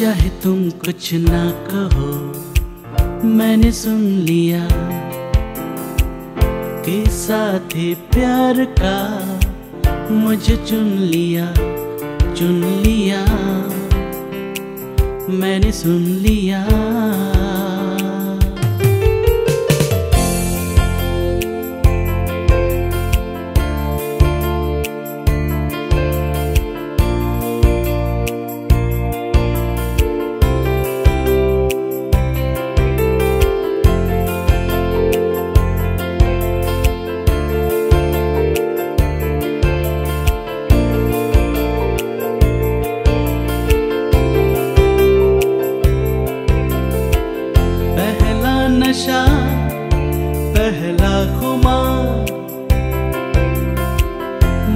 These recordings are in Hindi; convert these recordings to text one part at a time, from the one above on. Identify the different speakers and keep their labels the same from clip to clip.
Speaker 1: चाहे तुम कुछ ना कहो, मैंने सुन लिया के साथ ही प्यार का मुझे चुन लिया चुन लिया, मैंने सुन लिया। नशा पहला खुमार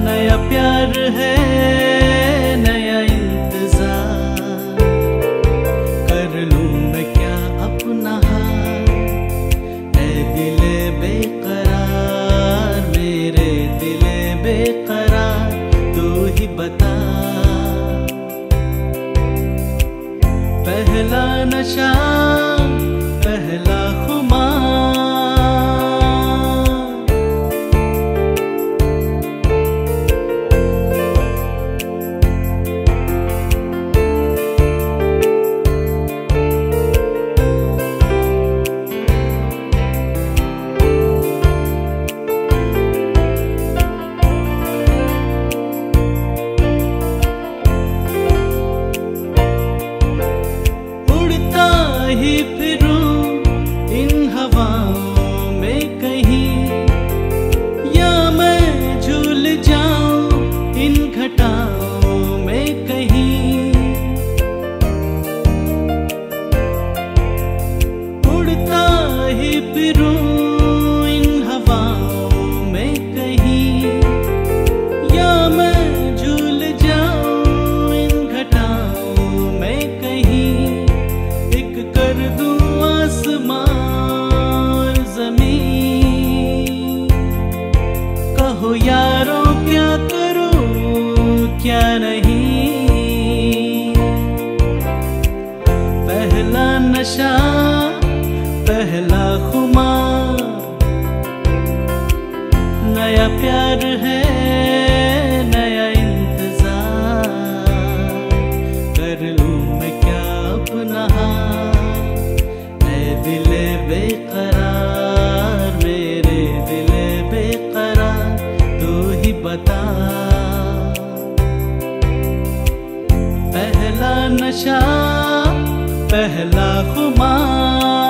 Speaker 1: नया प्यार है, नया इंतज़ार। कर लूँ मैं क्या अपना हाल? ऐ दिले बेकरार, मेरे दिले बेकरार, तू ही बता। पहला नशा कहो यारो क्या करो क्या नहीं? पहला नशा पहला खुमा। नया प्यार है नशा पहला खुमार।